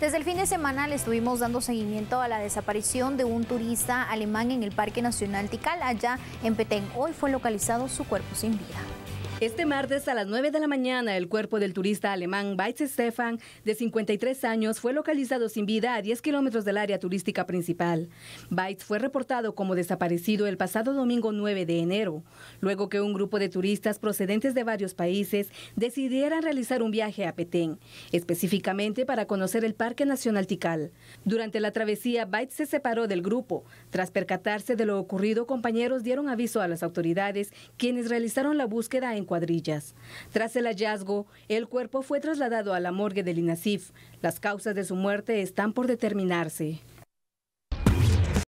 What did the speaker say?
Desde el fin de semana le estuvimos dando seguimiento a la desaparición de un turista alemán en el Parque Nacional Tikal, allá en Petén. Hoy fue localizado su cuerpo sin vida. Este martes a las 9 de la mañana, el cuerpo del turista alemán Weitz Stefan, de 53 años, fue localizado sin vida a 10 kilómetros del área turística principal. Weitz fue reportado como desaparecido el pasado domingo 9 de enero, luego que un grupo de turistas procedentes de varios países decidieran realizar un viaje a Petén, específicamente para conocer el Parque Nacional Tikal. Durante la travesía, Weitz se separó del grupo. Tras percatarse de lo ocurrido, compañeros dieron aviso a las autoridades, quienes realizaron la búsqueda en cuadrillas. Tras el hallazgo, el cuerpo fue trasladado a la morgue del INASIF. Las causas de su muerte están por determinarse.